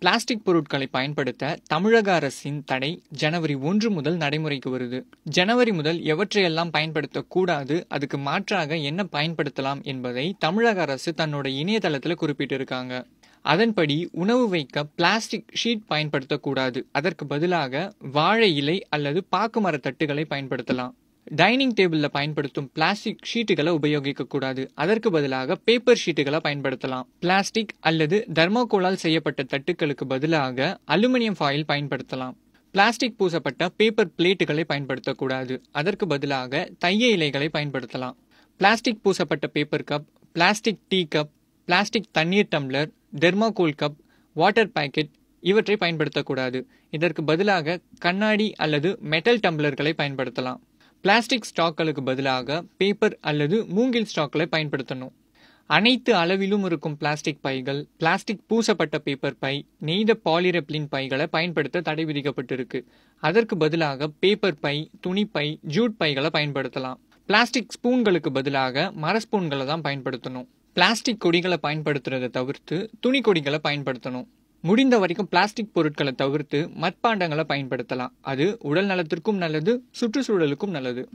Plastic பொருட்களை பயன்படுத்த தமிழக அரசின் தடை ஜனவரி ஒன்று முதல் நடைமுறைக்கு வருது. ஜனவரி முதல் எவற்றையெல்லாம் பயன்படுத்தக்கூடாது அதுக்கு மாற்றாக என்ன பயன்படுத்தலாம் என்பதை தமிழக அரசு தன்னோட இணையதளத்தில் குறிப்பிட்டிருக்காங்க. அதன்படி உணவு வைக்க பிளாஸ்டிக் ஷீட் பயன்படுத்தக்கூடாது. அதற்கு பதிலாக வாழை இலை அல்லது பாக்கு மர தட்டுகளை பயன்படுத்தலாம். டைனிங் டேபிளில் பயன்படுத்தும் பிளாஸ்டிக் ஷீட்டுகளை உபயோகிக்கக்கூடாது. அதற்கு பதிலாக பேப்பர் ஷீட்டுகளை பயன்படுத்தலாம். பிளாஸ்டிக் அல்லது தர்மாகோலால் செய்யப்பட்ட தட்டுக்களுக்கு பதிலாக அலுமினியம் ஃபாயில் பயன்படுத்தலாம். பிளாஸ்டிக் பூசப்பட்ட பேப்பர் பிளேட்டுகளை பயன்படுத்தக்கூடாது. அதற்கு பதிலாக தைய இலைகளை பயன்படுத்தலாம். பிளாஸ்டிக் பூசப்பட்ட paper cup plastic tea cup plastic தண்ணீர் tumbler thermocol cup water packet இவற்றை பயன்படுத்தக்கூடாது. இதற்கு பதிலாக கண்ணாடி அல்லது மெட்டல் டம்ளர்களை பயன்படுத்தலாம். பிளாஸ்டிக் ஸ்டாக்களுக்கு பதிலாக பேப்பர் அல்லது மூங்கில் ஸ்டாக்களை பயன்படுத்தணும். அனைத்து அளவிலும் இருக்கும் பிளாஸ்டிக் பைகள் பிளாஸ்டிக் பூசப்பட்ட பேப்பர் பை நெய்த பாலிரெப்ளின் பைகளை பயன்படுத்த தடை விதிக்கப்பட்டிருக்கு. அதற்கு பதிலாக பேப்பர் பை துணிப்பை ஜூட் பைகளை பயன்படுத்தலாம். பிளாஸ்டிக் ஸ்பூன்களுக்கு பதிலாக மர ஸ்பூன்களை தான் பயன்படுத்தணும். பிளாஸ்டிக் கொடிகளை பயன்படுத்துறதை தவிர்த்து துணி கொடிகளை பயன்படுத்தணும். முடிந்த வரைக்கும் பிளாஸ்டிக் பொருட்களை தவிர்த்து மட்பாண்டங்களை பயன்படுத்தலாம். அது உடல் நலத்திற்கும் நல்லது சுற்றுச்சூழலுக்கும் நல்லது.